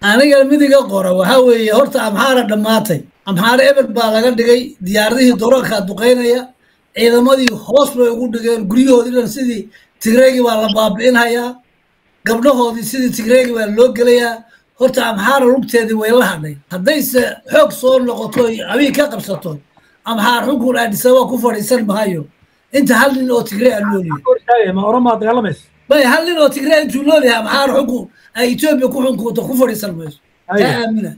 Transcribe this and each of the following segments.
aniga midiga qora waxaa weeye horta amxaara dhammaatay. Amxaara eber baa laga dhigay diyaaradihii doroonkaa duqaynaya ciidamadii hoos bay ugu dhigeen guryahoodii dhan sidii tigreegii baa la baabi'inhayaa gabdhahoodii sidii tigreegii baa loo gelayaa. Horta amxaara lugteedii way la hadhay. Haddayse xoog soo noqoto abiig ka qabsato amxaar xunkun aadisaba ku fadhiisan mahayo inta hal nin oo tigree a باي هل لو تقرأ انتو لو بها محار حقوق اي توب يكون حنكو تخفر يسال بيس تأمنا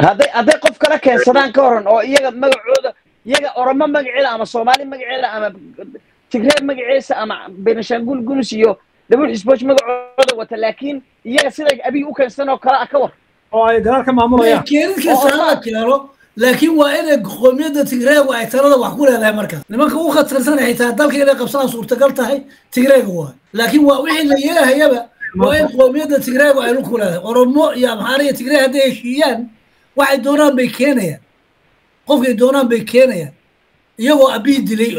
هذا هذي قف كلك يا سدان كورن أو يجا مقعود يجا اورما مقعيلا اما صومالي مقعيلا اما تقرأ مقعيسا اما بين شانقول قنوسي يو دبون حسبوش مقعود وتا لكن يجا سيدا ابي اوكا سنو كلا اكور أو اي قرار كما عمرو يا كيرو كيسا laakiin waa inay qoomiyadda tigreegu ay talada wax ku leedahay markaas nimanka u khatarsan xitaa dalka inay qabsanaa suurtagal tahay tigreega waa. Laakiin waa wixii la yeelahayaba waa in qoomiyadda tigreegu ay ku leedahay. Oromo iyo amxaara iyo tigree hadday heshiiyaan waxay doonaan bay keenayaan. Qofkay doonaan bay keenayaan. Iyagoo abiy dilay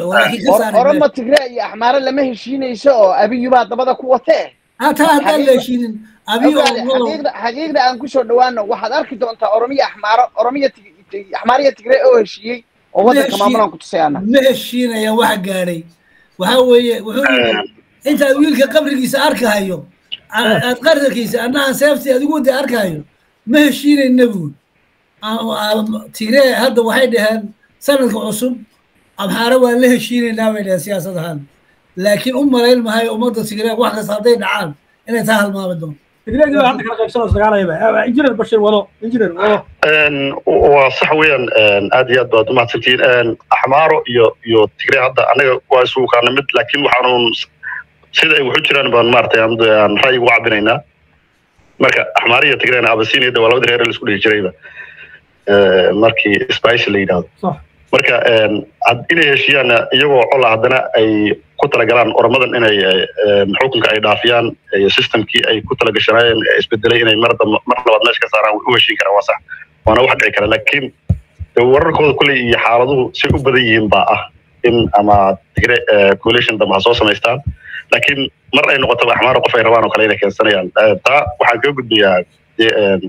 oromo tigree iyo axmaare lama heshiinayso oo abiyubaa dabada ku watee? Hataa haddaan la heshiinin. Abiy xaqiiqda aan ku soo dhawaano waxaad arki doontaa oromiya axmaaro oromiya axmaariya tigree oo heshiiyey oo waddanka maamulaan ku tusayaana ma heshiinayaan waxa gaadhay waxaa weeye wuxuu yidhi intaad wiilka qabrigiisa arkahayo aad qardarkiisa annahan seeftii adigu wada arkahayo ma heshiinayna buul tigree hadda waxay dhaheen sanadka cusub abxaare waan la heshiinaynaa bay dhaheen siyaasad ahaan laakiin u malayn mahayo ummadda tigree wax kasta hadday dhacaan inay taa halmaami doonto waa sax weeyaan aad iyo aad baad umahadsantihiin axmaaro iyo iyo tigree hadda annaga waa isugu kaana mid laakiin waxaanu sida ay waxu jiraan baan maaragtay aan ra'yi ugu cabinaynaa marka axmaari iyo tigreena abasiiniyada waa labadii reer la isku dhihi jirayba markii spice la yidhaahdo. Marka inay heshiiyaan iyagoo cola haddana ay ku talagalaan oramadan inay xukunka ay dhaafiyaan systemkii ay ku talagashanaayeen isbedelay inay mar labaad meesha ka saaraan u heshiin karaan waa sax waana wax dhici kara laakiin wararkooda kulley iyo xaaladuhu say u badan yihiin baa ah in ama tigre coalition dambe ha soo samaystaan. Laakiin mar ay noqotaba axmaar qof ay rabaan oo kale inay keensanayaan. Taa waxaan kaga gudbayaa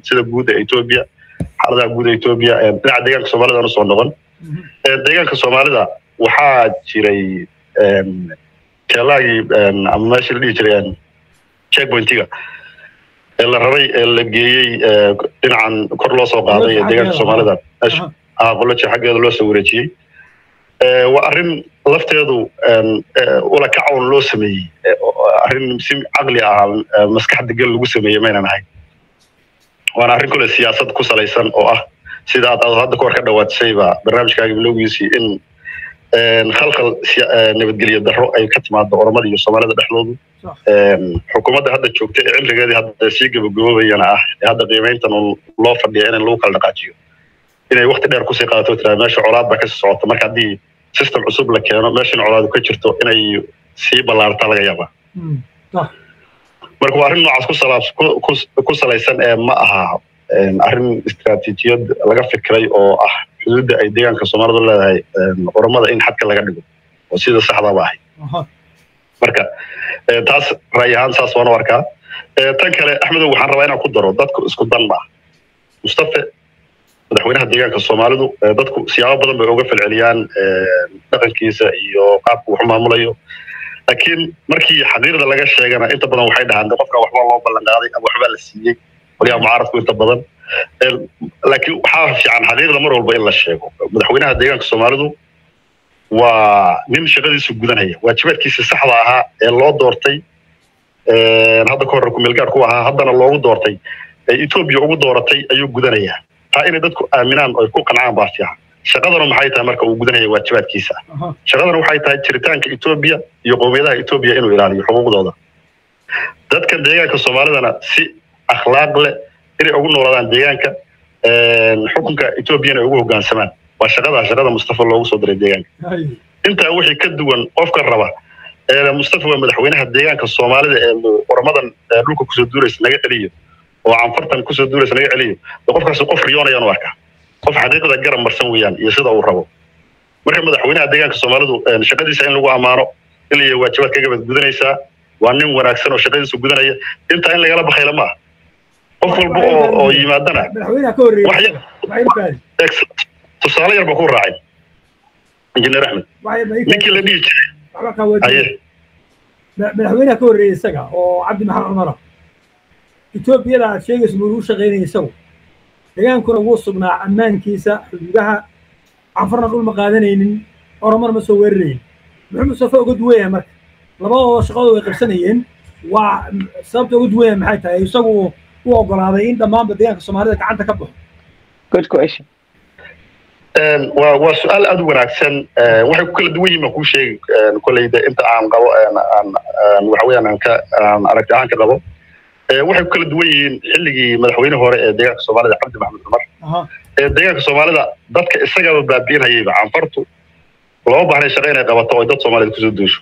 sida guud ee etoobiya xaaladaha guud ee etoobiya dhinaca deegaanka soomaalida aan u soo noqon. Deegaanka soomaalida waxaa jiray keelaagii ama meeshii la dhihi jiray checkpointiga ee la rabay ee la geeyey dhinacan kor loo soo qaaday ee deegaanka soomaalida. qoloji xaggeeda loo soo wareejiyey. Waa arrin lafteedu ula kacown loo sameeyey. Arrin si caqli ah maskax degan lagu sameeyey maynan ahayn. Waana arrin kule siyaasad ku salaysan oo ah sida aad hadda kahor ka dhawaatisayba barnaamijkaaga bilowgiisii in khalkhal nabadgelyo darro ay ka timaado oromada iyo soomaalida dhexdoodu. Xukuumadda hadda joogta ee cimrigeedii hadda sii gabagaboobayana ah ee hadda qiimayntan loo fadhiya in lagu kala dhaqaajiyo. Inay wakti dheer ku sii qaadato tiraa meesha colaad baa ka sii socota. Marka haddii system cusub la keeno meeshan colaadu ka jirto inay sii ballaartaa laga yaabaa. Marka waa arrin noocaas ku salaysan ee ma aha arrin istiraatiijiyad laga fikiray oo ah xuduudda ay deegaanka soomaalidu leedahay oromada in xadka laga dhigo oo sida saxdaba ahay. Marka taas ra'yi ahaan saas waan u arkaa. Tan kale axmedow waxaan rabaa inaan ku daro dadku isku dan ma ah mustafe madaxweynaha deegaanka soomaalidu dadku siyaabo badan bay uga falceliyaan dhaqankiisa iyo qaabku waxu maamulayo laakiin markii xaqiiqda laga sheegana inta badan waxay dhahaan qofka waxbaa loo ballan qaaday ama waxbaa la siiyey qolyaha mucaaradku inta badan. Laakiin waxaa fiican xaqiiqda mar walba in la sheego. Madaxweynaha deegaanka soomaalidu waa nin shaqadiisu gudanaya. Waajibaadkiisa saxda ahaa ee loo doortay hadda ka hor kumeelgaar ku ahaa haddana loogu doortay. Ee etoobiya ugu dooratay ayuu gudanayaa taa inay dadku aaminaan oo ay ku qancaan baa fiican. Shaqadana maxay tahay marka uu gudanaya waajibaadkiisa shaqadana waxay tahay jiritaanka etoobiya iyo qowmiyadaha etoobiya inuu ilaaliyo xuquuqdooda. Dadka deegaanka soomaalidana si akhlaaq leh inay ugu noolaadaan deegaanka xukunka etoobiyana ay ugu hoggaansamaan waa shaqada shaqada mustafa loogu soo diray deegaanka. Intaa wixii ka duwan qofka raba mustafa waa madaxweynaha deegaanka soomaalida ee oramadan dhulka ku soo duuraysa naga celiyo oo canfartan ku soo duuraysa naga celiyo qofkaas qof riyoonayaan u arkaa qof xaqiiqda garab marsan weeyaan iyo sida uu rabo. Marka madaxweynaha deegaanka soomaalidu shaqadiisa in lagu ammaano in la waajibaad kaga badgudanaysaa waa nin wanaagsan oo shaqadiisa gudanaya. Intaa in lagala bakayla ma ah qof walba oo yimaadana tusaale yar baa ku raacay injineer axmed ninkii la dhihi jiray Ma- madaxweynaha ka horreeyey isaga oo cabdi maxamed cumara etoobiyada aad sheegayso muu u shaqaynaya isagu degaankuna wuu sugnaa ammaankiisa xuduudaha canfarna dhul ma qaadanaynin oromana ma soo weeraraynin muxuu mustafa uga duwan yahay marka labadooda shaqadooda way qabsanayeen waa sababta uga duwan yahay maxay tahay isagu u ogolaaday in dhammaanba deegaanka soomaalida gacanta ka baxo. Good question. Een, waa waa su'aal aad u wanaagsan. Waxay ku kala duwan yihiin baan kuu sheegi kolleyda inta aan qabo waxa weeyaan aan ka aan aragti ahaan ka qabo. Waxay ku kala duwan yihiin xilligii madaxweyne hore ee deegaanka soomaalida cabdi maxamed cumar. Ee deegaanka soomaalida dadka isagaba baabiinhayayba canfartu lama baahnay shaqo inay qabato oo dad soomaaliyed ku soo duusho.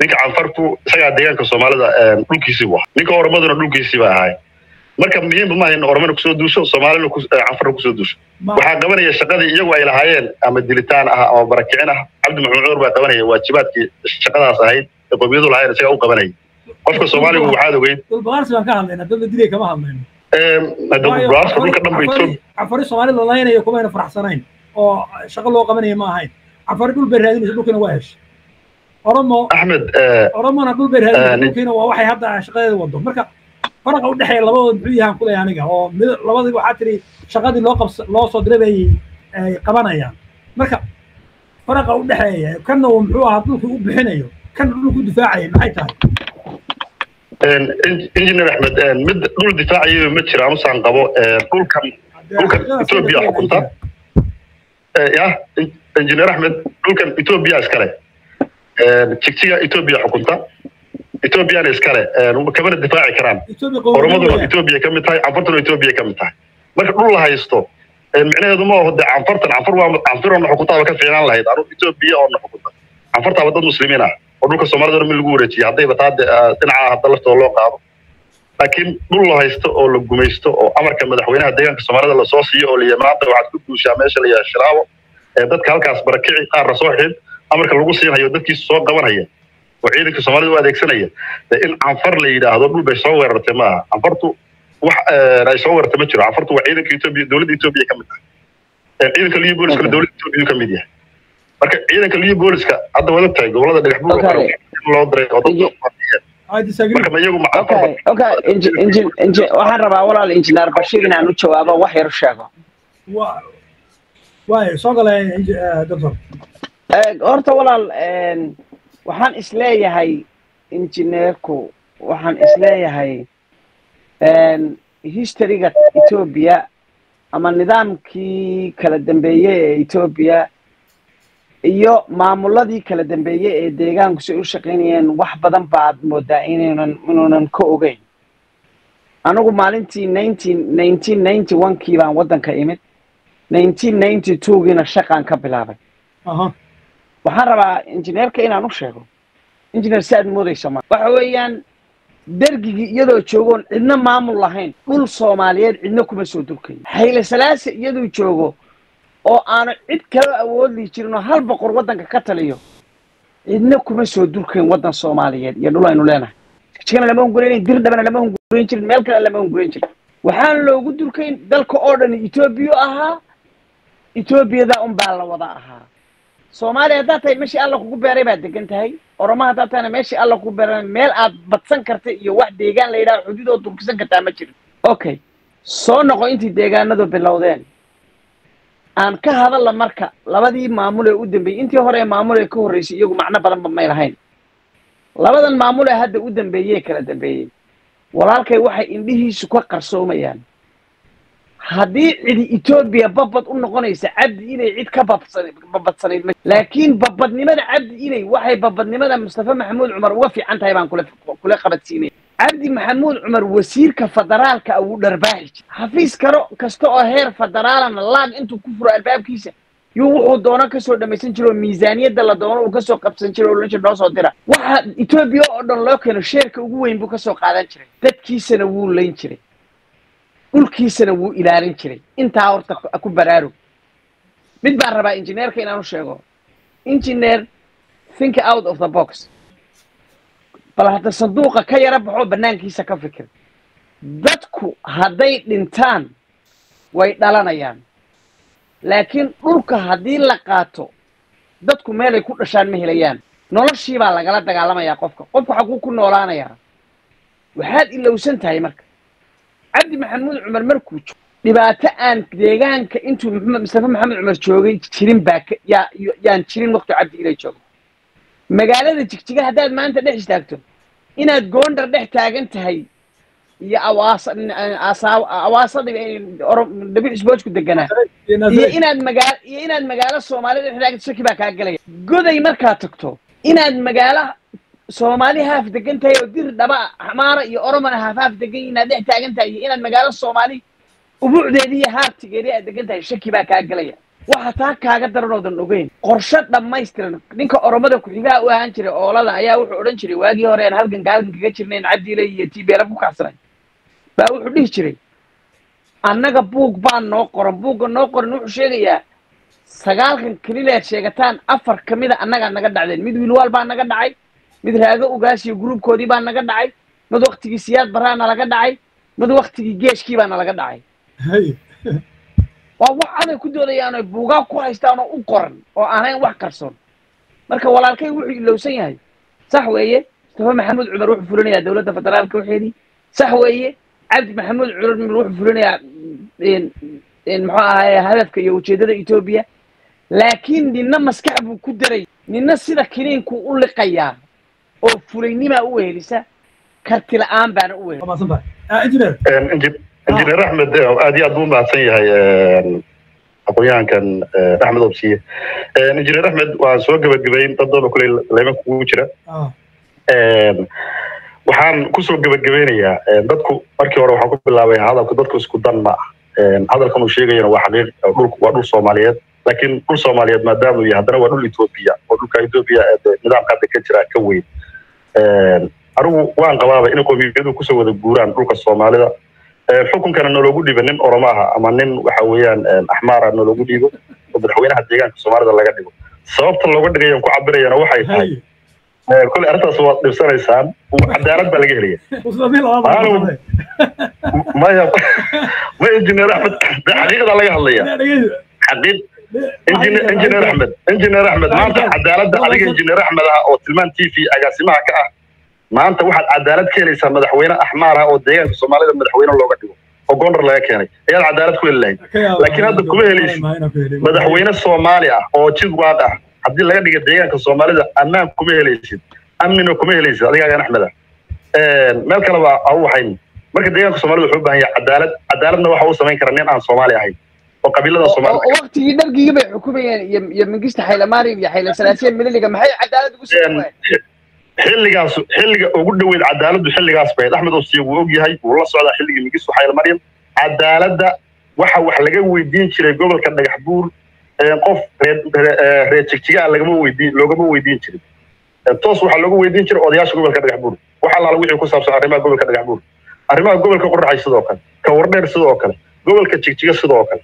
Ninka canfartu isagaa deegaanka soomaalida dhulkiisii bu ahaa. Ninka oromaduna dhulkiisii ba ahaay marka muhiimba maaha in oromana ku soo duusho soomaalina canfarna ku soo duusho. Waxaa qabanaya shaqadii iyagu ay lahaayeen ama dilitaan ah ama barakicin ah. Cabdi maxamed cumar baa qabanaya waajibaadkii shaqadaas ahayd ee qowmiyadu lahaayeen isagaa u qabanaya qofka soomaaligu waxaad ogeyd cafari soomaalida laynayo kumayna faraxsanayn oo shaqo loo qabanaya ma ahayn. Cafari dhul bay raadinaysa dhulkiina waa heshay. Oromo axmed eh, oromona dhul bay raadinaysa nin- dhulkiina waa waxay hadda shaqadeeda wado marka faraqa u dhexeeya labadooda muxuu yahaan kuleeyahay aniga oo mid labadii waxaa tiri shaqadii loo qabs loo soo diray bay ay qabanayaan. Marka faraqa u dhexeeya kanna uu muxuu ahaa dhulkii u bixinayo kan dhulku difaacaya maxay tahay? Een, in- engineer axmed mid dhul difaacaya ma jira amusaan qabo dhulkan Dhulkan Ethiopia xukunta. eh, ya in- engineer axmed dhulkan ethiopia iskale jigjiga ethiopia xukunta ethiopiana iskale kamana difaaci karaan oromaduna ethiopia ka mid tahay canfartuna ethiopia ka mid tahay. Marka dhul la haysto een, micnaheedu ma aho de canfartan canfar waa canfir oo na xukuntaaba ka fiicnaan lahayd. Anu ethiopia oo na canfartaaba dad muslimiin ah. Oo dhulka soomaalida dhan mid lagu wareejiyay haddayba taa de- ah, dhinaca hadda laftooda loo qaado. Laakiin dhul la haysto oo la gumaysto oo amarka madaxweynaha deegaanka soomaalida la soo siiyo oo liya maanta waxaad ku duushaa meesha la yaha shiraabo ee dadka halkaas barakici qaarna soo xidhin amarka lagu siinhayo dadkiisa soo qabanaya oo ciidanka soomaalida u adeegsanaya. Dee in canfar la yidhaahdo dhul bay soo weerartay ma aha. Canfartu wax ay soo weerartay ma jiro. Canfartu waa ciidanka etoobiya dowladda etoobiya ka mid tahay Eh, ciidanka liyo booliskana Okay. dowladda etoobiya ka mid yahay. Marka ciidanka liyo booliska hadda wada tahay gobollada dhagax buur loo diray oo waxaan rabaa walaal injineer bashiir inaan u jawaabo wax yar u sheego. Horta walaal een, waxaan is leeyahay injineerku waxaan is leeyahay een, historyga etoobiya ama nidaamkii kala dambeeyey ee etoobiya iyo maamuladii kala dambeeyey ee deegaanku si u shaqaynayeen wax badan baad moodaa inaynan inuunan ka ogeyn. Anigu maalintii nineteen nineteen ninety one kii baan waddanka imid. Nineteen ninety two giina shaqaan ka bilaabay waxaan rabaa injineerka inaan u sheego. Injineer si aad moodayso ma. Waxa weeyaan dergigii iyadoo joogoon cidna maamul lahayn dhul soomaaliyeed cidna kuma soo durkayn hayle salaase iyaduu joogo oo aanu cid kala awoodi jirin oo hal boqor waddanka ka taliyo cidna kuma soo durkayn waddan soomaaliyeed iyo dhul aynu leenahay. Jigana lama hunguraynayn dirdhabana lama hungurayn jirin meel kale lama hungurayn jirin. Waxaan loogu durkayn dalka oo dhan etoobiya ahaa etoobiyada unbaa la wada ahaa soomaaliya haddaad tahay meeshii alla kugu beeray baad degan tahay. Oromo haddaad tahayna meeshii alla kugu beeray meel aad badsan karta iyo wax deegaan la yidhaha xuduud oo durkisan kartaa ma jirin. Okay soo noqo intii deegaanadu bilowdeen. Aan ka hadalla marka labadii maamul ee u dambeeyey. Intii hore ee maamul ee ka horreysay iyagu macno badanba may lahayn. Labadan maamul ee hadda u dambeeyey ee kala dambeeyey. Walaalkay waxay indhihiisu ka qarsoomayaan haddii cidi etoobiya babad u noqonaysa cabdi inay cid ka babadsanayd laakiin babadnimada cabdi inay waxay babadnimada mustafa maxamuud cumar uga fiican tahay baan kule qabadsiinaya cabdi maxamuud cumar wasiirka federaalka wuu dharbaaxi jiray. Xafiis karo kasta oo heer federaalana laag intuu ku furo albaabkiisa yuu wuxuu doono ka soo dhamaysan jiro oo miisaaniyadda la doono uu ka soo qabsan jiro oo lunch noo soo dira. Waxa etoobiya oo dhan loo keeno sheerka ugu weyn buu ka soo qaadan jiray. Dadkiisana wuu layn jiray dhulkiisana wuu ilaalin jiray. Intaa horta ku- baraarug. Mid baan rabaa injineerka inaan u sheego. Engineer think out of the box. Bal hadda sanduuqa ka yara baxo banaankiisa ka fikir. Dadku hadday dhintaan way dhalanayaan. Laakiin dhulka haddii la qaato dadku meelay ku dhashaan ma helayaan. Noloshii baa lagala dagaalamayaa qofka. Qofku xaguu ku noolaanayaa waxaad ilowsan tahay marka cabdi maxamuud cumar markuu joogo dhibaato aan deegaanka intuu mustafa maxamed cumar joogay jirin baa yaan jirin waqti cabdi ilay joogo magaalada jigjiga haddaad maanta dhex istaagto inaad goondar dhex taagan tahay iyo awaasada dhabi xisboojku deganaa iyo inaad magaalo iyo inaad magaalo soomaalida dhex taagto shaki baa kaa gelaya goday markaad tagto inaad magaalo soomaali haaf degan tahay oo dir dhaba xamaara iyo oromona haaf haaf degan yihiin inaad dhex taagan tahay iyo inaad magaalo soomaali ubuucdeedii iyo aad degan tahay shaki baa kaa gelaya waxa taa kaaga daran oodan ogeyn. Qorshe dhammaystiran ninka oromada ku-xigaha u ahaan jiray oolada ayaa wuxuu odhan jiray waagii hore aan halganka halgan kaga jirnayn cabdiile iyo tblf ku kacsanay baa wuxuu dhihi jiray annaga buug baa noo qoran buugga noo qoran wuxuu sheegayaa sagaalkan kelileed sheegataan afar ka mida annagaa naga dhacdeen mid wiilwaal baa naga dhacay mid raago ugaasiyo gruubkoodii baa naga dhacay. Mid waktigii siyaad baraa nalaga dhacay. Mid waktigii geeshkii baa nalaga dhacay. Waa wax aday ku doodayaan oy buugaa ku haystaan oo u qoran oo aanayn wax qarsoon marka walaalkay wuxuu ilowsan yahay. Sax weeye mustafa maxamuud cumar wuxuu fulinayaa dowladda federaalka waxeedii sax weeye cabdi maxamuud cumar wuxuu fulinayaa in- in muxuu ahaye hadafka iyo ujeeddada etoobiya laakiin ninna maskax buu ku daray ninna sida kiniinku u liqayaa oo fulaynimaa u wehelisa karti la'aan baana u wehel engineer. Inji- injineer axmed aad iyo aad buu mahadsan yahay aqoonyahankan axmed obsiye. Injineer axmed waan soo gebagabayn dad badan oo kule leyman kugu jira. Ah. Waxaan ku soo gebagabeynayaa dadku markii hore waxaan ku bilaabay hadalku dadku isku dan ma ah Een, hadalkan uu sheegayana waa xaqiiq waa dhul soomaaliyeed. Laakiin dhul soomaaliyeed maadaama uu yahay haddana waa dhul etoobiya oo dhulka etoobiya nidaamka hadda ka jira ka weyn anigu waan qabaaba in qowmiyaduhu ku soo wada guuraan dhulka soomaalida. Een, xukunkana nologu dhiiba nin oromo ah ama nin waxa weeyaan een, axmaara nologu dhiibo oo madaxweynaha deegaanka soomaalida laga dhigo. Sababta looga dhigayaan ku cabirayana waxay tahay kole arrintaas waad dhibsanaysaan. Cadaalad baa laga helaya maya ma injineer axmed de xaqiiqda laga hadlaya injineer axmed. Injineer axmed maanta cadaaladda adiga injineer axmed ah oo tilmaan t v agaasimaha ka ah. Maanta waxaad cadaalad ka helaysaa madaxweyne axmaar ah oo deegaanka soomaalida madaxweyne looga dhigo. Oo gondar laga keenay. Ayaad cadaalad ku heli lahayd. Laakiin hadda kuma helaysid madaxweyne soomaali ah oo jid waad ah haddii laga dhiga deegaanka soomaalida ammaan kuma helaysid. Amnina kuma helaysid adigaagan axmed ah. Meel kaleba ha u waxayn marka deegaanka soomaalida wuxuu u baahan yahay cadaalad. Cadaaladna waxa uu samayn kara nin aan soomaali ahayn oo qabiilada soomaalida oo waktigii dhargigii bay xukumayeen iyo iyo mingista xaylamaariam iyo xaylasalaasiya mililiga maxay cadaalad ugu soo xilligaas xilliga ugu dhoweyd cadaaladdu xilligaas bayd. Axmed obsiye wuu og yahay wuu la socdaa xilligii migistu xayl maryam cadaaladda waxa wax laga weydiin jiray gobolka dhagax buur qof reer reer- reer jigjiga ah lagama weydiin loogama weydiin jirin. Toos waxaa looga weydiin jiray odayaasha gobolka dhagax buur wax allaala wixii ku saabsan arrimaha gobolka dhagax buur arrimaha gobolka qorraxay sidoo kale ka wardheer sidoo kale gobolka jigjiga sidoo kale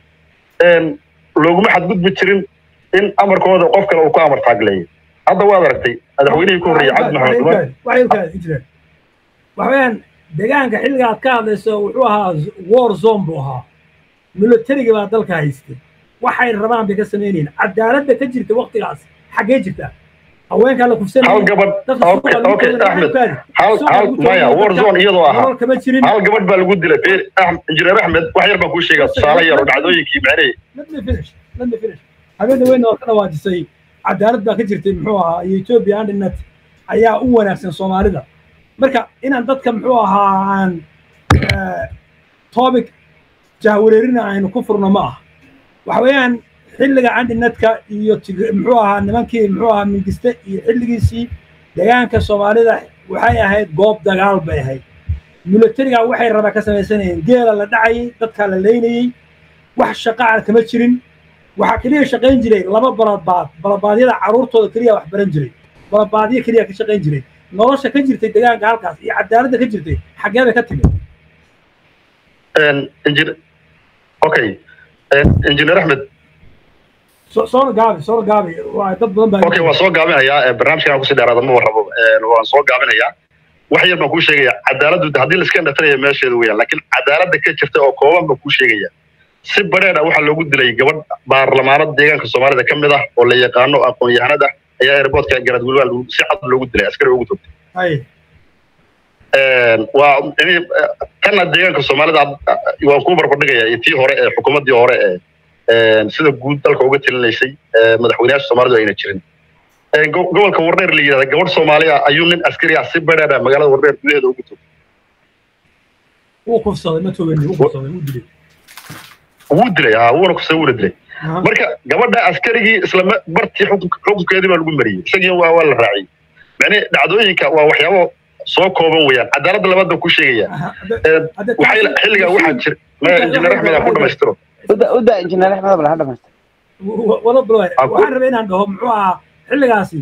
looguma xadgudbi jirin in amarkooda qof kale uu ku amar taagleeyo hadda waad aragtay madaxweynihii ku horreeyay cabdi maxamed deegaanka xilliga aad ka hadlayso wuxuu ahaa war zone buu ahaa. Militariga baa dalka haystay. Waxay rabaan bay ka samaynayeen cadaaladda ka jirta waktigaas xaggee jirta haweenkaa la hal kufsanaya gabadh iyadoo ahaa hal gabadh baa lagu dilay. Injineer axmed wax yar baan kuu sheegaa. Tusaale yar oo dhacdooyinkii finish habeenna weyn oo ka dhawaajisay cadaalad baa ka jirtay muxuu ahaa iyo ethiopia andinet ayaa u wanaagsan soomaalida. Marka inaan dadka muxuu ahaa aan eh, topic jahwareerina aynu ku furno ma ah waxa weeyaan xilliga andinetka iyo muxuu ahaa nimankii muxuu ahaa mingiste iyo xilligiisii deegaanka soomaalida waxay ahayd goob dagaal bay ahayd. Militariga waxay rabaa ka samaysanayeen geela la dhacayay dadka la leynayey wax shaqaa kama jirin. Waxaa keliya shaqayn jiray laba balabaad balabaadyada carruurtooda keliya wax baran jiray. Balabaadyo keliya ka shaqayn jiray. Nolosha ka jirtay deegaanka halkaas iyo cadaaladda ka jirtay xaggee bay ka timid. Okay. Injineer axmed So- soona gaabi soona gaabi waa dad badan baa okay waan soo gaabinayaa ee, barnaamijkan aan ku sii dheeraada ma warrabo Een, waan soo gaabinayaa wax yar baan kuu sheegaya cadaaladdu haddii la iska indhatiraya meesheeda weeyaan laakiin cadaaladda ka jirta oo kooban baan kuu sheegaya. Si badheer ah waxaa loogu dilay gabadh baarlamaanada deegaanka soomaalida ka mid ah oo la yaqaano aqoon-yahanad ah ayaa airportka garadwilwaa si cad loogu dilay askari ugu togtay waa tanna deegaanka soomaalida waan kuu barbardhigaya iyo tii hore ee xukuumaddii hore ee sida guud dalka uga talinaysay madaxweynayaasha soomaalidu ayna jirin. Gobolka wardheer la yidhahda gabadh soomaali ah ayuu nin askari ah si badheer ah magaalada wardheer gudaheeda ugu togtay wuu dilay. Ha wuuna kufsaday wuuna dilay. Marka gabadha askarigii isla bartii xukunkeedii baa lagu mariyey. Isagii waa waa la raaciyey. Macnii dhacdooyinka waa waxyaabo soo kooban weeyaan cadaaladda labaad baan ku sheegaya waxay xilligaa waxaa jir injineer axmed aan ku dhamaystiro uda injineer axmed bal ha dhamaystir waxaan rabay inaan dhaho muxuu ahaa xilligaasi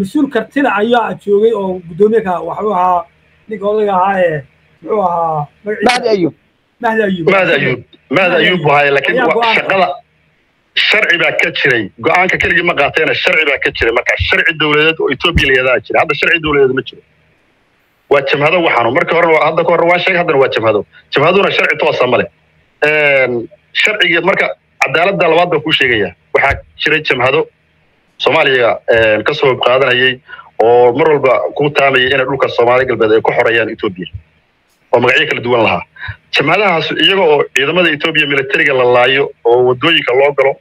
mas'uul kartila ayaa joogay oo guddoomiye ka waxuu ahaa ninka odayga ahaa ee muxuu ahaa mahdi ayub. Mahdi ayub. Mahdi ayub. Mahdi ayub buu haya laakiin shaqada sharci baa ka jiray. Go'aanka keligii ma qaateena sharci baa ka jiray. Marka sharci dowladeed oo etoobiya layadaa jira hadda sharci dowladeed ma jiro waa jamhado waxaanu marka hore hadda ka hore waa sheeg haddana waa jamhado jamhaduna sharci toosa male sharcigii marka cadaaladda labaad baan kuu sheegaya waxaa jiray jamhado soomaaliya ka soo qaadanayay oo mar walba ku taamayay inay dhulka soomaali galbeed ay ku xoreeyaan etoobiya oo magacyo kala duwan lahaa. Jamhadahaas iyaga oo ciidamada etoobiya militariga la laayo oo waddooyinka loo galo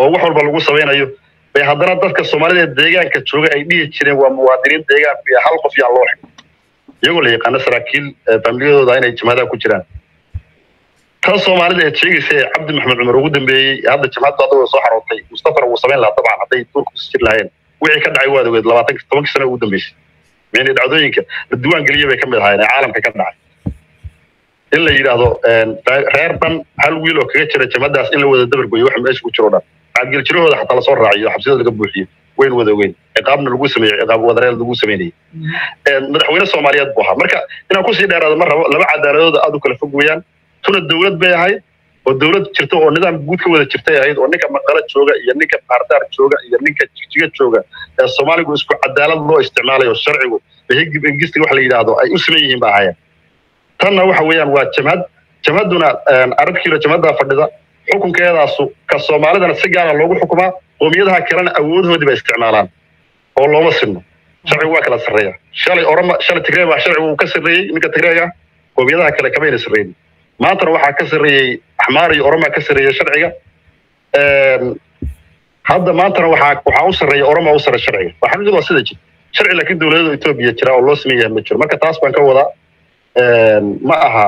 oo wax walba lagu samaynayo bay haddana dadka soomaalida deegaanka jooga ay dhihi jireen waa muwaadiniin deegaanku iyo hal qof yaan loo xig iyagoo la yaqaano saraakiil familiyadooda inay jamhadaha ku jiraan tan soomaalida eed sheegaysa ee cabdi maxamed cumar. Ugu dambeeyey hadda jamhaddu adagoo soo xarootay mustafana wuu samayn lahaa dabcan hadday duurka kusi jir lahayn wixii ka dhacay waad ogeed labaatan tobankii sano ugu dambeysay. Micni dhacdooyinka la diwaan geliya bay ka mid ahaayeen ee caalamka ka dhacay. In la yidhaahdo reer dhan hal wiil oo kaga jira jamhadaas in la wada dabargoyo waxa meesha ku jiro dhan. Caadgeljirahooda xataa la soo raaciyo xabsiyada laga buuxiyo. Wayn wada ogeyn. Ciqaabna lagu sameeyo ciqaab wadareel lagu sameynayay. Madaxweyne soomaaliyeed buu ahaa. Marka inaan ku sii dheeraado ma rabo laba cadaaladooda aad u kala fog weeyaan tuna dowlad bay ahayd oo dowlad jirta oo nidaam guud ka wada jirtay ahayd oo ninka maqala jooga iyo ninka qaardaar jooga iyo ninka jigjiga jooga ee soomaaligu isku cadaalad loo isticmaalayo sharcigu bahigib engistiga wax la yidhaahdo ay u siman yihiin ba ahaayeen. Tanna waxa weeyaan waa jamhad jamhadduna arabkiilo jamhaddaa fadhida xukunkeedaasu ka soomaalidana si gaara loogu xukumaa qoomiyadaha kalena awoodahoodii bay isticmaalaan oo looma sinno. Sharcigu waa kala sarreeya. Shalay orama shalay tigreey baa sharcigu uu ka sarreeyey ninka tigreega qoomiyadaha kale kamayna sarreeynin maantana waxaa ka sarreeyey axmaar iyo oromaa ka sarreeya sharciga. Hadda maantana waxaa waxaa u sarreeya oromaa u sarre sharciga. Waxaa mid waa sida jir. Sharci laakiin dowladada etoobiya jira oo loo sameyn yahay ma jiro. Marka taas baan ka wadaa ma aha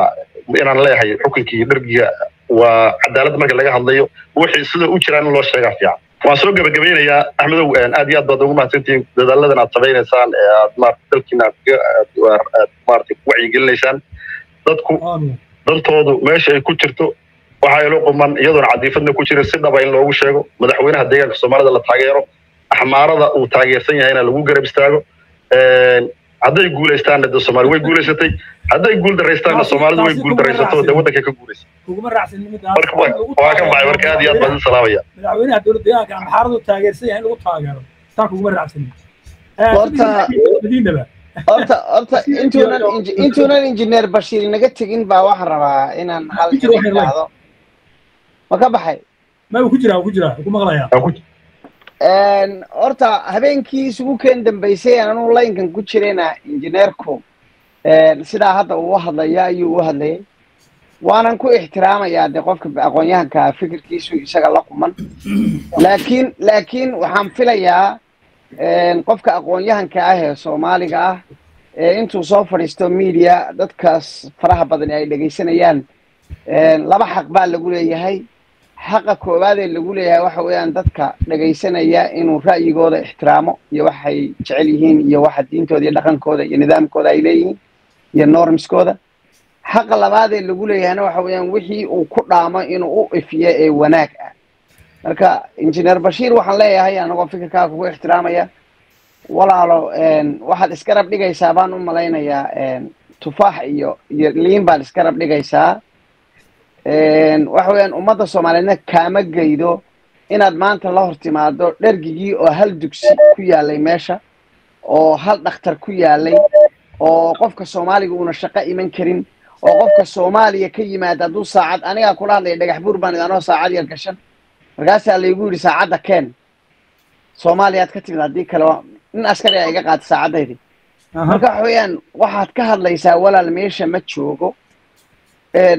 inaan leeyahay xukunkii dhargiga waa cadaalad marka laga hadlayo wixii sida u jiraan in loo sheegaa fiican. Waan soo gabagabeynayaa axmedow aad iyo aad baad ugu mahadsantihiin. Dadaaladan aad samaynaysaan ee aad dalkiina aad maarata wacyigelinaysaan. Dadku dantoodu meesha ay ku jirto waxa ilo quman iyadoona cadiifadna ku jirin si dhaba in loogu sheego. Madaxweynaha deegaanka soomaalida la taageero. Axmaarada uu taageersan yahayna lagu garab istaago. Hadday guulaystaanna de soomaali way guulaysatay. Hadday guul daraystaanna soomaalidu way guul daraysato dee waddanka ka guulaysa kuguma raacsan marka waa ka baxay marka aad iyo aad baan idin salaamaya. Madaxweynaha dowladda deegaanka amxaaradu taageersan yahay in lagu taageero. Taa kuguma raacsan Horta- horta intuunan intuunan injineer bashiir naga tegin baa waxaan rabaa inaan hal idhaahdo ma ka baxay? Ma ku jiraa ku jiraa ku maqlayaa? Horta habeenkii isugu keen dambeysay anuu laynkan ku jirayna injineerku sidaa hadda uu u hadlaya ayuu u hadlayay. Waanan ku ixtiraamayaa de qofka aqoon-yahanka fikirkiisu isaga la quman. Laakiin laakiin waxaan filayaa qofka aqoon-yahanka ah ee soomaaliga ah ee intuu soo fadhiisto media dadkaas faraha badan ay dhegaysanayaan. Laba xaq baa lagu leeyahay. Xaqa koowaad ee lagu leeyahay waxa weeyaan dadka dhagaysanaya inuu ra'yigooda ixtiraamo iyo waxay jecel yihiin iyo waxa diintooda iyo dhaqankooda iyo nidaamkooda ay leeyihiin iyo normskooda. Xaqa labaad ee lagu leeyahayna waxa weeyaan wixii uu ku dhaamo inuu u ifiyo ee wanaag ah marka injineer bashiir waxaan leeyahay anagoo fikirkaa kugu ixtiraamaya walaalo waxaad iskarab dhigaysaa baan u malaynayaa tufaax iyo iyo liin baad iskarab dhigaysaa. Een, waxa weeyaan ummadda soomaaliyeedna kaama geydo inaad maanta la hor timaado dhergigii oo hal dugsi ku yaalay meesha oo hal dhakhtar ku yaalay oo qofka soomaaliga uuna shaqo iman karin oo qofka soomaaliya ka yimaada hadduu saacad anigaa kula hadlaya dhagax buur baan idanoo saacad yar gashan markaasaa laygu yidhi saacadda keen soomaaliyaad ka timid haddii kale nin askari a iga qaatay saacaddaydii marka waxa weeyaan waxaad ka hadlaysaa walaal meesha ma joogo.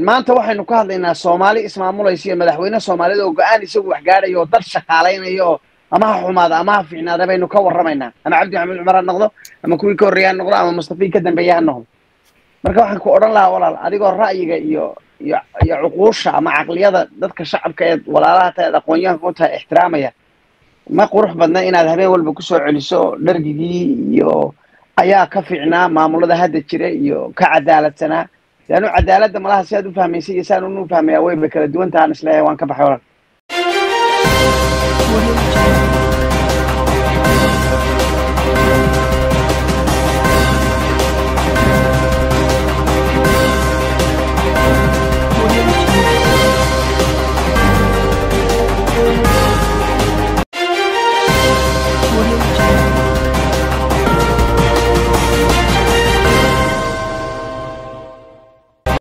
Maanta waxaynu ka hadlaynaa soomaali ismaamulaysa iyo madaxweyne soomaalida oo go'aan isagu wax gaadhaya oo dad shaqaalaynaya oo ama ha xumaada ama ha fiicnaada baynu ka warramaynaa ama cabdi maxamed cumar ha noqdo ama kuwii ka horreeya ha noqdo ama mustafii ka dambeeya ha noqdo. Marka waxaan ku odhan lahaa walaal adigoo ra'yiga iyo iyo cuquusha ama caqliyada dadka shacabka ee walaalaha tahay aqoonyahanka u tahay ixtiraamaya. Ma qurux badna inaad habeen walba ku soo celiso dhargigii iyo ayaa ka fiicnaa maamulada hadda jira iyo ka cadaaladsanaa leannu cadaaladda malaha si aad u fahmaysay iyo saan unu fahmaya wayba kala duwan tahaan is leeyahay waan ka baxay walaal